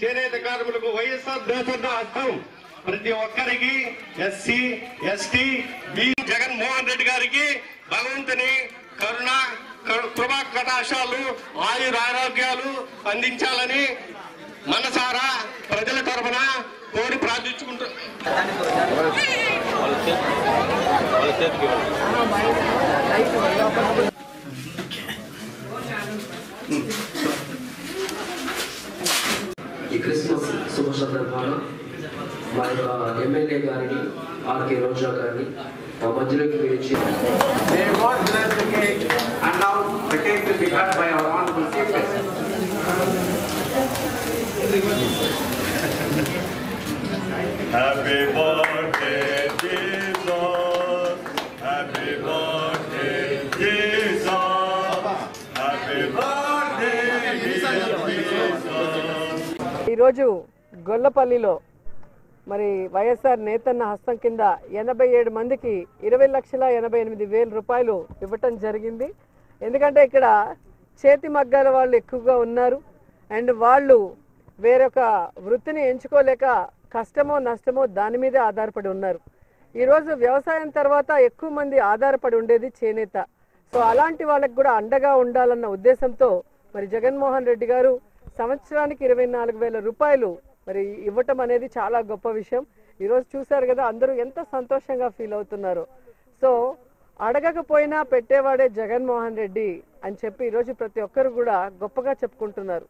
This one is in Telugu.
చేనేత కార్మికులకు వైఎస్ఆర్ దేశన్న హస్తం ప్రతి ఒక్కరికి SC ST B Jaganmohan Reddy గారికి భగవంతుని కరుణ కృపా కటాశాలు ఆయుర ఆరోగ్యాలు అందించాలని మనసారా ప్రజల తరఫున కోరి ప్రార్థించుకుంటూ ఈ క్రిస్మస్ శుభ సందర్భాన మా యొక్క ఎమ్మెల్యే గారిని ఆర్కే రోజా గారిని మా మధ్యలోకి మీరు ఇచ్చి May ఈరోజు గొల్లపల్లిలో మరి వైఎస్ఆర్ నేతన్న హస్తం కింద ఎనభై ఏడు మందికి ఇరవై లక్షల ఎనభై ఎనిమిది వేల రూపాయలు ఇవ్వటం జరిగింది. ఎందుకంటే ఇక్కడ చేతి మగ్గాల వాళ్ళు ఎక్కువగా ఉన్నారు. అండ్ వాళ్ళు వేరొక వృత్తిని ఎంచుకోలేక కష్టమో నష్టమో దాని మీదే ఆధారపడి ఉన్నారు. ఈరోజు వ్యవసాయం తర్వాత ఎక్కువ మంది ఆధారపడి ఉండేది చేనేత. సో అలాంటి వాళ్ళకి కూడా అండగా ఉండాలన్న ఉద్దేశంతో మరి జగన్మోహన్ రెడ్డి గారు సంవత్సరానికి ఇరవై నాలుగు వేల రూపాయలు మరి ఇవ్వటం అనేది చాలా గొప్ప విషయం. ఈరోజు చూశారు కదా అందరూ ఎంత సంతోషంగా ఫీల్ అవుతున్నారు. సో అడగకపోయినా పెట్టేవాడే జగన్మోహన్ రెడ్డి అని చెప్పి ఈరోజు ప్రతి ఒక్కరు కూడా గొప్పగా చెప్పుకుంటున్నారు.